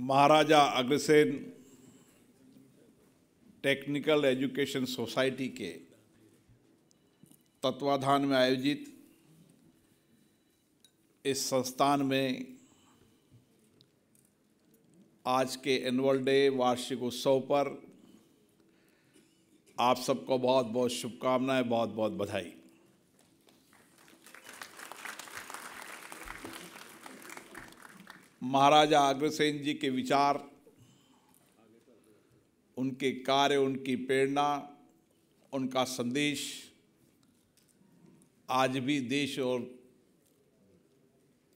Maharaja Agrasen technical education society के तत्वाधान में आयोजित इस संस्थान में आज के एनुअल डे वार्षिक उत्सव पर आप सबको बहुत बहुत शुभकामनाएँ बहुत बहुत बधाई। महाराजा अग्रसेन जी के विचार, उनके कार्य, उनकी प्रेरणा, उनका संदेश, आज भी देश और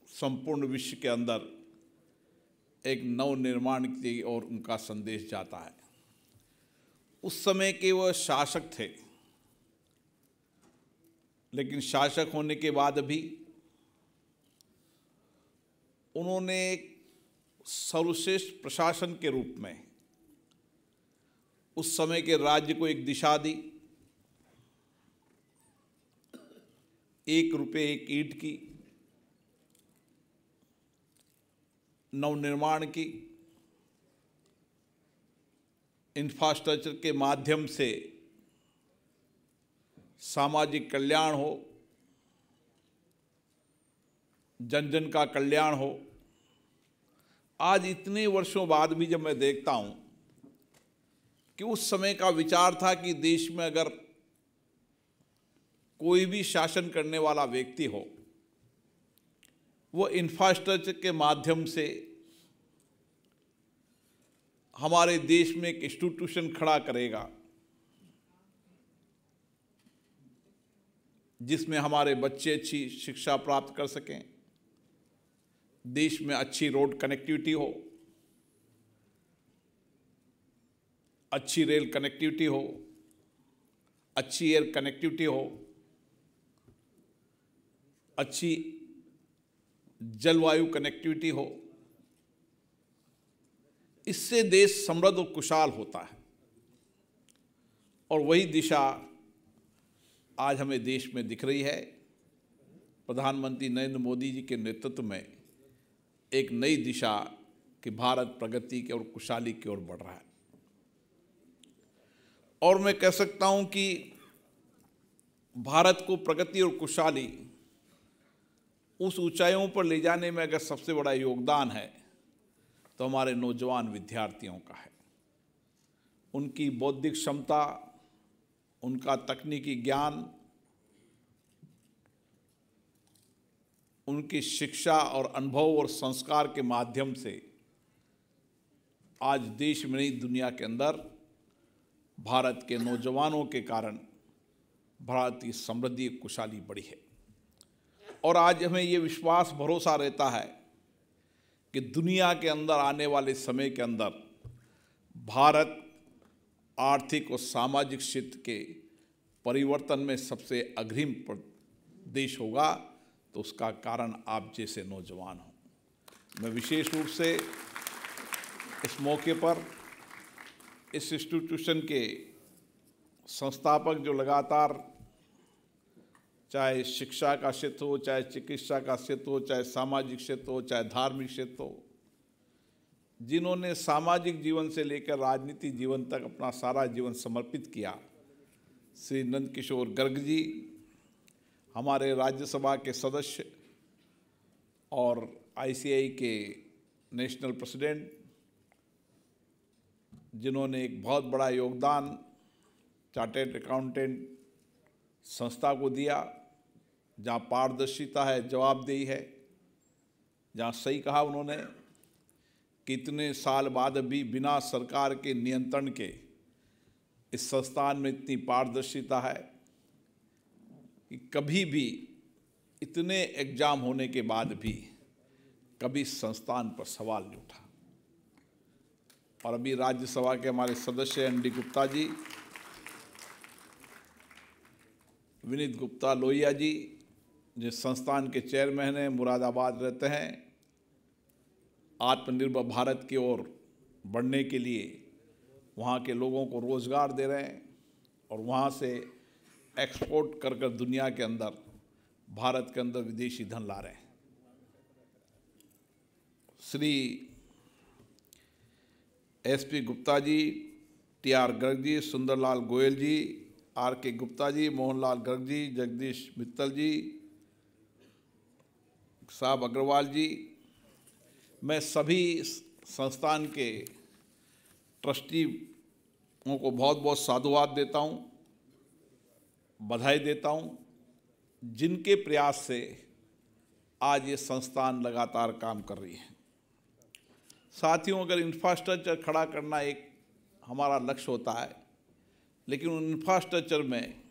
संपूर्ण विश्व के अंदर एक नव निर्माण की ओर उनका संदेश जाता है। उस समय के वह शासक थे, लेकिन शासक होने के बाद भी उन्होंने एक सर्वश्रेष्ठ प्रशासन के रूप में उस समय के राज्य को एक दिशा दी। एक रुपये एक ईट की, नवनिर्माण की इंफ्रास्ट्रक्चर के माध्यम से सामाजिक कल्याण हो जन जन का कल्याण हो। आज इतने वर्षों बाद भी जब मैं देखता हूँ कि उस समय का विचार था कि देश में अगर कोई भी शासन करने वाला व्यक्ति हो, वो इंफ्रास्ट्रक्चर के माध्यम से हमारे देश में एक इंस्टीट्यूशन खड़ा करेगा, जिसमें हमारे बच्चे अच्छी शिक्षा प्राप्त कर सकें। देश में अच्छी रोड कनेक्टिविटी हो, अच्छी रेल कनेक्टिविटी हो, अच्छी एयर कनेक्टिविटी हो, अच्छी जलवायु कनेक्टिविटी हो, इससे देश समृद्ध और खुशहाल होता है। और वही दिशा आज हमें देश में दिख रही है। प्रधानमंत्री नरेंद्र मोदी जी के नेतृत्व में एक नई दिशा कि भारत प्रगति की और खुशहाली की ओर बढ़ रहा है। और मैं कह सकता हूँ कि भारत को प्रगति और खुशहाली उस ऊंचाइयों पर ले जाने में अगर सबसे बड़ा योगदान है तो हमारे नौजवान विद्यार्थियों का है। उनकी बौद्धिक क्षमता, उनका तकनीकी ज्ञान उनकी शिक्षा और अनुभव और संस्कार के माध्यम से आज देश में नहीं, दुनिया के अंदर, भारत के नौजवानों के कारण भारत की समृद्धि खुशहाली बढ़ी है। और आज हमें ये विश्वास, भरोसा रहता है कि दुनिया के अंदर, आने वाले समय के अंदर भारत आर्थिक और सामाजिक क्षेत्र के परिवर्तन में सबसे अग्रिम देश होगा। तो उसका कारण आप जैसे नौजवान हो। मैं विशेष रूप से इस मौके पर इस इंस्टीट्यूशन के संस्थापक जो लगातार चाहे शिक्षा का क्षेत्र हो, चाहे चिकित्सा का क्षेत्र हो, चाहे सामाजिक क्षेत्र हो, चाहे धार्मिक क्षेत्र हो, जिन्होंने सामाजिक जीवन से लेकर राजनीतिक जीवन तक अपना सारा जीवन समर्पित किया, श्री नंद किशोर गर्ग जी हमारे राज्यसभा के सदस्य और आईसीआई के नेशनल प्रेसिडेंट जिन्होंने एक बहुत बड़ा योगदान चार्टेड अकाउंटेंट संस्था को दिया, जहाँ पारदर्शिता है, जवाबदेही है, जहाँ सही कहा उन्होंने कितने साल बाद भी बिना सरकार के नियंत्रण के इस संस्थान में इतनी पारदर्शिता है। कि कभी भी इतने एग्ज़ाम होने के बाद भी कभी संस्थान पर सवाल नहीं उठा। और अभी राज्यसभा के हमारे सदस्य एन डी गुप्ता जी, विनीत गुप्ता लोहिया जी, जिस संस्थान के चेयरमैन हैं, मुरादाबाद रहते हैं। आत्मनिर्भर भारत की ओर बढ़ने के लिए वहाँ के लोगों को रोज़गार दे रहे हैं और वहाँ से एक्सपोर्ट कर कर दुनिया के अंदर, भारत के अंदर विदेशी धन ला रहे हैं। Shri S P Gupta ji, T R Garg ji, Sundarlal Goyal ji, R K Gupta ji, Mohanlal Garg ji, Jagdish Mittal जी, साहब अग्रवाल जी, मैं सभी संस्थान के ट्रस्टियों को बहुत बहुत साधुवाद देता हूँ। बधाई देता हूँ। जिनके प्रयास से आज ये संस्थान लगातार काम कर रही है। साथियों, अगर इंफ्रास्ट्रक्चर खड़ा करना एक हमारा लक्ष्य होता है, लेकिन उन इंफ्रास्ट्रक्चर में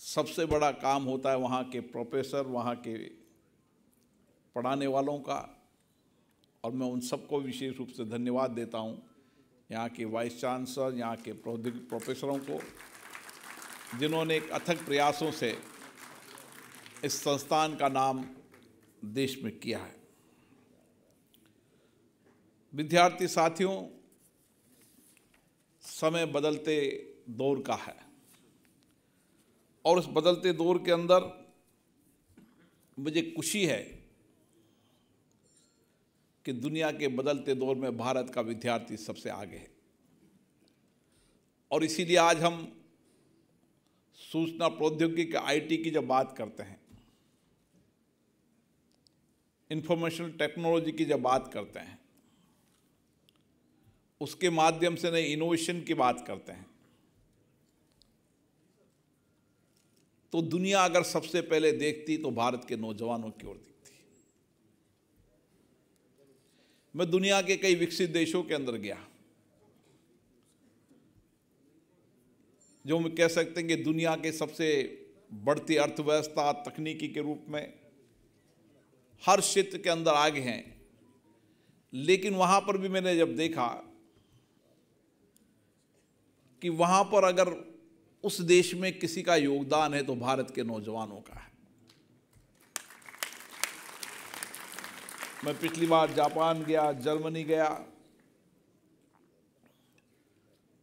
सबसे बड़ा काम होता है वहाँ के प्रोफेसर वहाँ के पढ़ाने वालों का। और मैं उन सबको विशेष रूप से धन्यवाद देता हूँ, यहाँ के वाइस चांसलर यहाँ के प्रौद्योगिक प्रोफेसरों को। जिन्होंने अथक प्रयासों से इस संस्थान का नाम देश में किया है। विद्यार्थी साथियों, समय बदलते दौर का है और उस बदलते दौर के अंदर मुझे खुशी है कि दुनिया के बदलते दौर में भारत का विद्यार्थी सबसे आगे है। और इसीलिए आज हम सूचना प्रौद्योगिकी आईटी की जब बात करते हैं इंफॉर्मेशन टेक्नोलॉजी की जब बात करते हैं, उसके माध्यम से नए इनोवेशन की बात करते हैं तो दुनिया अगर सबसे पहले देखती तो भारत के नौजवानों की ओर देखती। मैं दुनिया के कई विकसित देशों के अंदर गया। जो हम कह सकते हैं कि दुनिया के सबसे बढ़ती अर्थव्यवस्था तकनीकी के रूप में हर क्षेत्र के अंदर आगे हैं। लेकिन वहाँ पर भी मैंने जब देखा कि वहाँ पर अगर उस देश में किसी का योगदान है तो भारत के नौजवानों का है। मैं पिछली बार जापान गया, जर्मनी गया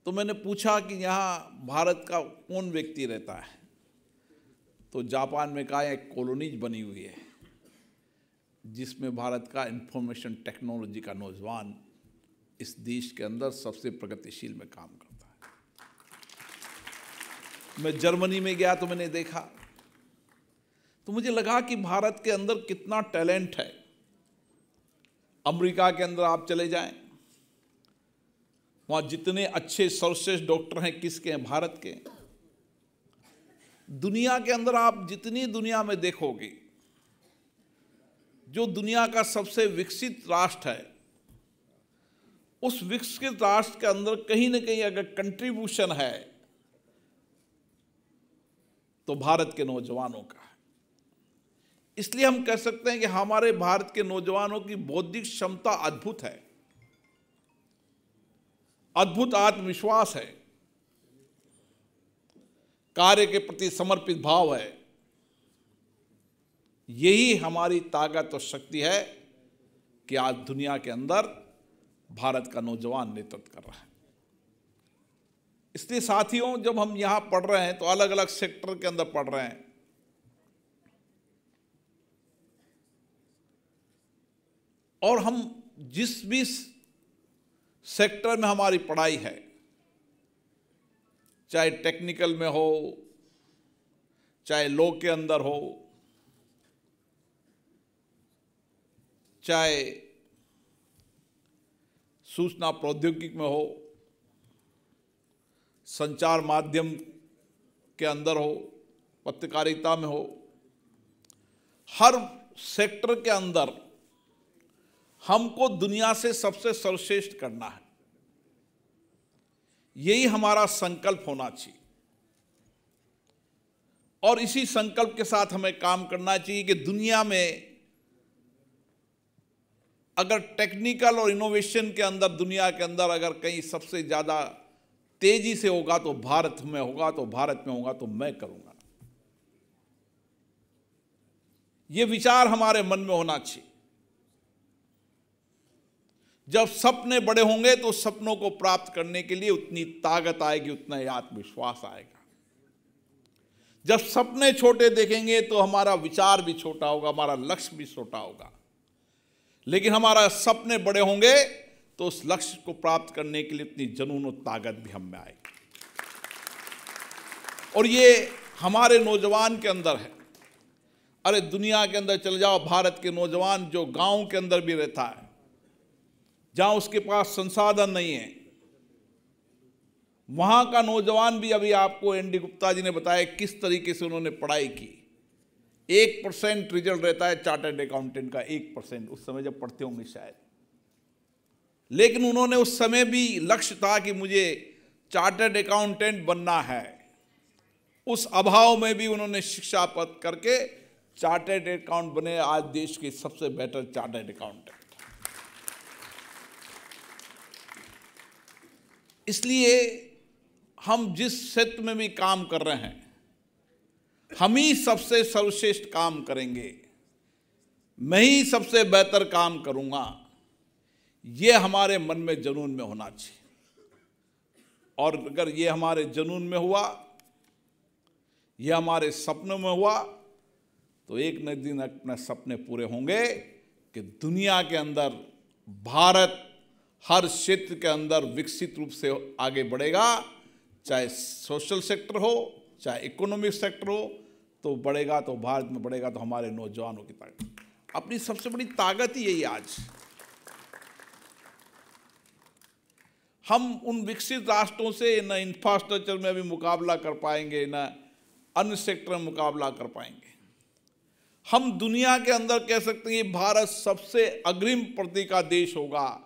तो मैंने पूछा कि यहाँ भारत का कौन व्यक्ति रहता है? तो जापान में कहा, एक कॉलोनीज बनी हुई है, जिसमें भारत का इंफॉर्मेशन टेक्नोलॉजी का नौजवान इस देश के अंदर सबसे प्रगतिशील में काम करता है. मैं जर्मनी में गया तो मैंने देखा। तो मुझे लगा कि भारत के अंदर कितना टैलेंट है। अमेरिका के अंदर आप चले जाएँ वहाँ जितने अच्छे सर्वश्रेष्ठ डॉक्टर हैं, किसके हैं? भारत के। दुनिया के अंदर आप जितनी दुनिया में देखोगे, जो दुनिया का सबसे विकसित राष्ट्र है, उस विकसित राष्ट्र के अंदर कहीं ना कहीं अगर कंट्रीब्यूशन है तो भारत के नौजवानों का है। इसलिए हम कह सकते हैं कि हमारे भारत के नौजवानों की बौद्धिक क्षमता अद्भुत है। अद्भुत आत्मविश्वास है। कार्य के प्रति समर्पित भाव है। यही हमारी ताकत और शक्ति है कि आज दुनिया के अंदर भारत का नौजवान नेतृत्व कर रहा है। इसलिए साथियों, जब हम यहाँ पढ़ रहे हैं तो अलग अलग सेक्टर के अंदर पढ़ रहे हैं। और हम जिस भी सेक्टर में हमारी पढ़ाई है, चाहे टेक्निकल में हो, चाहे लॉ के अंदर हो, चाहे सूचना प्रौद्योगिकी में हो, संचार माध्यम के अंदर हो, पत्रकारिता में हो, हर सेक्टर के अंदर हमको दुनिया से सबसे सर्वश्रेष्ठ करना है। यही हमारा संकल्प होना चाहिए। और इसी संकल्प के साथ हमें काम करना चाहिए कि दुनिया में अगर टेक्निकल और इनोवेशन के अंदर, दुनिया के अंदर अगर कहीं सबसे ज़्यादा तेज़ी से होगा तो भारत में होगा तो भारत में होगा तो मैं करूँगा। ये विचार हमारे मन में होना चाहिए। जब सपने बड़े होंगे तो सपनों को प्राप्त करने के लिए उतनी ताकत आएगी, उतना आत्मविश्वास आएगा। जब सपने छोटे देखेंगे तो हमारा विचार भी छोटा होगा, हमारा लक्ष्य भी छोटा होगा। लेकिन हमारा सपने बड़े होंगे तो उस लक्ष्य को प्राप्त करने के लिए इतनी जनून और ताकत भी हम में आएगी। और ये हमारे नौजवान के अंदर है। अरे दुनिया के अंदर चले जाओ, भारत के नौजवान जो गाँव के अंदर भी रहता है जहाँ उसके पास संसाधन नहीं है। वहाँ का नौजवान भी अभी आपको एन डी गुप्ता जी ने बताया किस तरीके से उन्होंने पढ़ाई की। एक परसेंट रिज़ल्ट रहता है चार्टर्ड अकाउंटेंट का, एक परसेंट। उस समय जब पढ़ते होंगे शायद। लेकिन उन्होंने उस समय भी लक्ष्य था कि मुझे चार्टर्ड अकाउंटेंट बनना है। उस अभाव में भी उन्होंने शिक्षा पद करके चार्टर्ड अकाउंट बने। आज देश के सबसे बेटर चार्टर्ड अकाउंटेंट। इसलिए हम जिस क्षेत्र में भी काम कर रहे हैं, हम ही सबसे सर्वश्रेष्ठ काम करेंगे। मैं ही सबसे बेहतर काम करूँगा। ये हमारे मन में जुनून में होना चाहिए। और अगर ये हमारे जुनून में हुआ, ये हमारे सपनों में हुआ तो एक न दिन अपने सपने पूरे होंगे कि दुनिया के अंदर भारत हर क्षेत्र के अंदर विकसित रूप से आगे बढ़ेगा, चाहे सोशल सेक्टर हो, चाहे इकोनॉमिक सेक्टर हो तो बढ़ेगा तो भारत में बढ़ेगा तो हमारे नौजवानों की ताकत। अपनी सबसे बड़ी ताकत ही यही आज। हम उन विकसित राष्ट्रों से न इंफ्रास्ट्रक्चर में अभी मुकाबला कर पाएँगे, न अन्य सेक्टर में मुकाबला कर पाएँगे। हम दुनिया के अंदर कह सकते हैं भारत सबसे अग्रिम प्रति का देश होगा।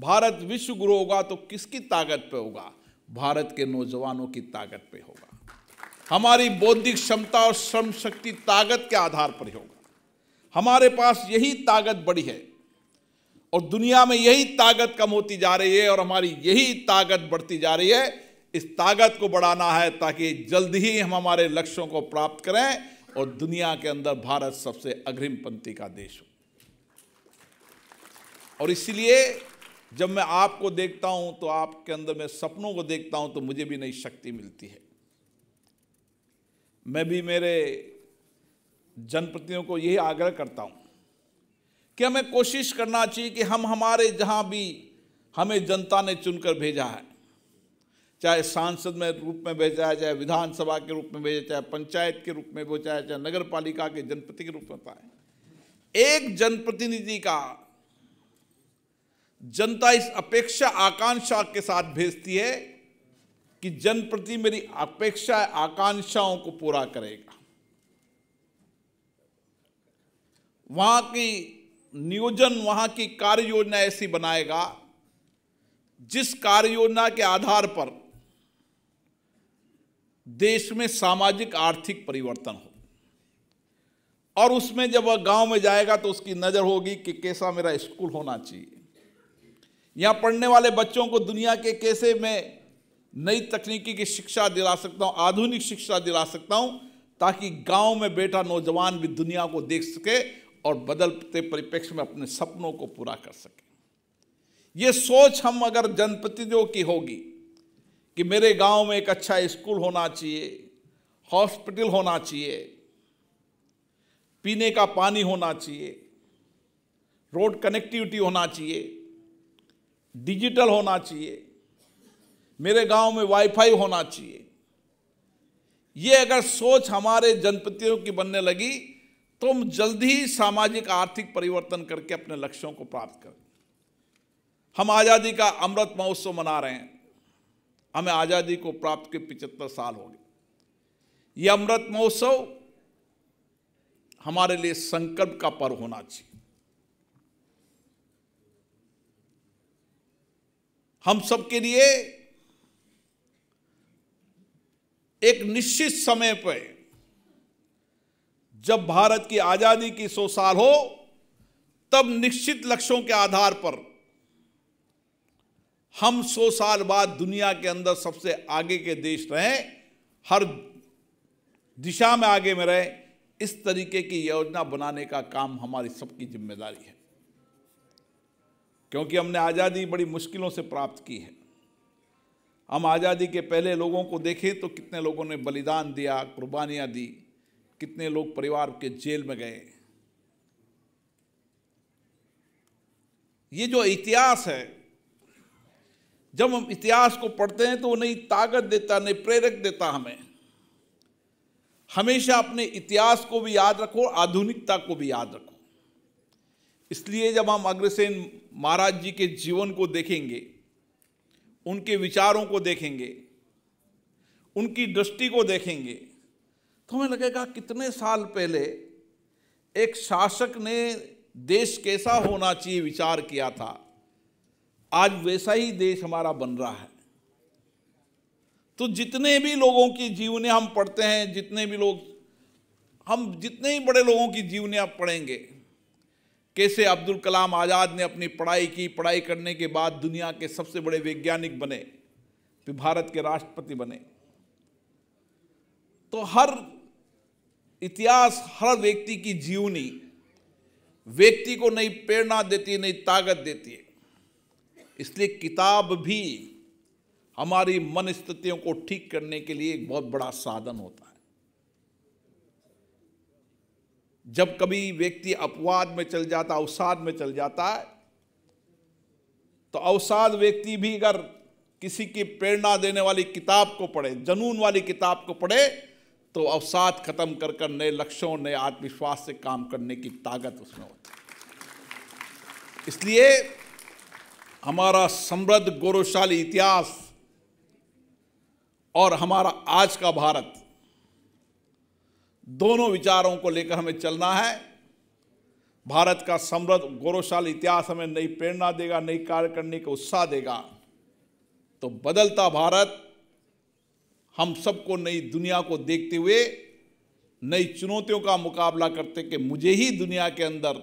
भारत विश्व गुरु होगा तो किसकी ताकत पे होगा? भारत के नौजवानों की ताकत पे होगा। हमारी बौद्धिक क्षमता और श्रम शक्ति ताकत के आधार पर होगा। हमारे पास यही ताकत बड़ी है और दुनिया में यही ताकत कम होती जा रही है और हमारी यही ताकत बढ़ती जा रही है। इस ताकत को बढ़ाना है ताकि जल्द ही हम हमारे लक्ष्यों को प्राप्त करें और दुनिया के अंदर भारत सबसे अग्रिम पंक्ति का देश हो। और इसलिए जब मैं आपको देखता हूँ तो आपके अंदर मैं सपनों को देखता हूँ तो मुझे भी नई शक्ति मिलती है। मैं भी मेरे जनप्रतिनिधियों को यही आग्रह करता हूँ कि हमें कोशिश करना चाहिए कि हम हमारे जहाँ भी हमें जनता ने चुनकर भेजा है, चाहे सांसद में रूप में भेजा है, चाहे विधानसभा के रूप में भेजा चाहे पंचायत के रूप में भेजा है, चाहे नगर पालिका के जनप्रति के रूप में पाए एक जनप्रतिनिधि का जनता इस अपेक्षा आकांक्षा के साथ भेजती है कि जनप्रति मेरी अपेक्षा आकांक्षाओं को पूरा करेगा। वहाँ की नियोजन, वहाँ की कार्य योजना ऐसी बनाएगा, जिस कार्य योजना के आधार पर देश में सामाजिक आर्थिक परिवर्तन हो। और उसमें जब वह गाँव में जाएगा तो उसकी नज़र होगी कि कैसा मेरा स्कूल होना चाहिए। यहाँ पढ़ने वाले बच्चों को दुनिया के कैसे मैं नई तकनीकी की शिक्षा दिला सकता हूँ, आधुनिक शिक्षा दिला सकता हूँ, ताकि गाँव में बेटा नौजवान भी दुनिया को देख सके और बदलते परिप्रेक्ष्य में अपने सपनों को पूरा कर सके। ये सोच हम अगर जनप्रतिनिधियों की होगी कि मेरे गाँव में एक अच्छा स्कूल होना चाहिए, हॉस्पिटल होना चाहिए, पीने का पानी होना चाहिए, रोड कनेक्टिविटी होना चाहिए डिजिटल होना चाहिए। मेरे गाँव में वाईफाई होना चाहिए। ये अगर सोच हमारे जनपतियों की बनने लगी तो हम जल्द ही सामाजिक आर्थिक परिवर्तन करके अपने लक्ष्यों को प्राप्त करें। हम आज़ादी का अमृत महोत्सव मना रहे हैं। हमें आज़ादी को प्राप्त के पिचहत्तर साल हो गए। ये अमृत महोत्सव हमारे लिए संकल्प का पर्व होना चाहिए। हम सबके लिए एक निश्चित समय पर जब भारत की आज़ादी की सौ साल हो, तब निश्चित लक्ष्यों के आधार पर हम सौ साल बाद दुनिया के अंदर सबसे आगे के देश रहें, हर दिशा में आगे में रहें, इस तरीके की योजना बनाने का काम हमारी सबकी ज़िम्मेदारी है। क्योंकि हमने आज़ादी बड़ी मुश्किलों से प्राप्त की है। हम आज़ादी के पहले लोगों को देखें तो कितने लोगों ने बलिदान दिया, कुर्बानियाँ दी, कितने लोग परिवार के जेल में गए। ये जो इतिहास है, जब हम इतिहास को पढ़ते हैं तो वो नई ताकत देता नई प्रेरक देता हमें। हमेशा अपने इतिहास को भी याद रखो आधुनिकता को भी याद रखो। इसलिए जब हम अग्रसेन महाराज जी के जीवन को देखेंगे, उनके विचारों को देखेंगे, उनकी दृष्टि को देखेंगे तो हमें लगेगा कितने साल पहले एक शासक ने देश कैसा होना चाहिए विचार किया था। आज वैसा ही देश हमारा बन रहा है। तो जितने भी लोगों की जीवनी हम पढ़ते हैं, जितने भी लोग, हम जितने ही बड़े लोगों की जीवनी आप पढ़ेंगे कैसे अब्दुल कलाम आज़ाद ने अपनी पढ़ाई की, पढ़ाई करने के बाद दुनिया के सबसे बड़े वैज्ञानिक बने, फिर भारत के राष्ट्रपति बने। तो हर इतिहास, हर व्यक्ति की जीवनी व्यक्ति को नई प्रेरणा देती है, नई ताकत देती है। इसलिए किताब भी हमारी मन स्थितियों को ठीक करने के लिए एक बहुत बड़ा साधन होता है। जब कभी व्यक्ति अपवाद में चल जाता, अवसाद में चल जाता है तो अवसाद व्यक्ति भी अगर किसी की प्रेरणा देने वाली किताब को पढ़े, जनून वाली किताब को पढ़े तो अवसाद खत्म कर कर नए लक्ष्यों, नए आत्मविश्वास से काम करने की ताकत उसमें होती है। इसलिए हमारा समृद्ध गौरवशाली इतिहास और हमारा आज का भारत दोनों विचारों को लेकर हमें चलना है। भारत का समृद्ध, गौरवशाली इतिहास हमें नई प्रेरणा देगा, नई कार्य करने का उत्साह देगा। तो बदलता भारत, हम सबको नई दुनिया को देखते हुए, नई चुनौतियों का मुकाबला करते कि मुझे ही दुनिया के अंदर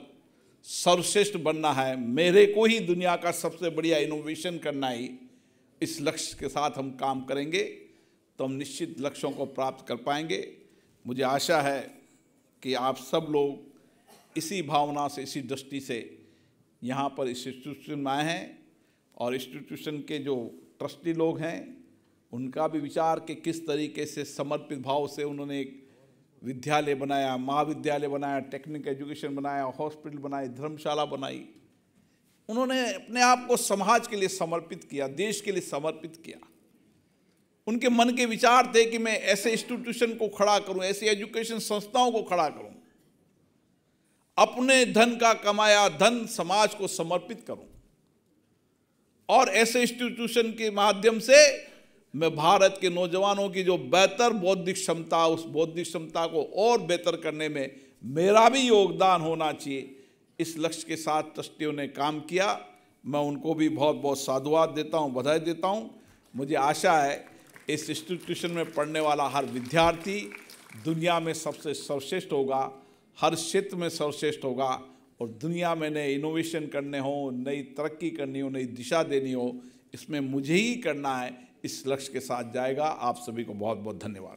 सर्वश्रेष्ठ बनना है। मेरे को ही दुनिया का सबसे बढ़िया इनोवेशन करना ही इस लक्ष्य के साथ हम काम करेंगे तो हम निश्चित लक्ष्यों को प्राप्त कर पाएँगे। मुझे आशा है कि आप सब लोग इसी भावना से, इसी दृष्टि से यहाँ पर इस इंस्टीट्यूशन में आए हैं और इंस्टीट्यूशन के जो ट्रस्टी लोग हैं, उनका भी विचार कि किस तरीके से समर्पित भाव से उन्होंने एक विद्यालय बनाया, महाविद्यालय बनाया टेक्निकल एजुकेशन बनाया हॉस्पिटल बनाई, धर्मशाला बनाई। उन्होंने अपने आप को समाज के लिए समर्पित किया, देश के लिए समर्पित किया। उनके मन के विचार थे कि मैं ऐसे इंस्टीट्यूशन को खड़ा करूँ, ऐसी एजुकेशन संस्थाओं को खड़ा करूँ। अपने धन का कमाया, धन समाज को समर्पित करूँ। और ऐसे इंस्टीट्यूशन के माध्यम से मैं भारत के नौजवानों की जो बेहतर बौद्धिक क्षमता, उस बौद्धिक क्षमता को और बेहतर करने में मेरा भी योगदान होना चाहिए, इस लक्ष्य के साथ ट्रस्टियों ने काम किया। मैं उनको भी बहुत बहुत साधुवाद देता हूँ, बधाई देता हूँ। मुझे आशा है इस इंस्टीट्यूशन में पढ़ने वाला हर विद्यार्थी दुनिया में सबसे सर्वश्रेष्ठ होगा, हर क्षेत्र में सर्वश्रेष्ठ होगा और दुनिया में नए इनोवेशन करने हो, नई तरक्की करनी हो, नई दिशा देनी हो, इसमें मुझे ही करना है, इस लक्ष्य के साथ जाएगा। आप सभी को बहुत बहुत धन्यवाद।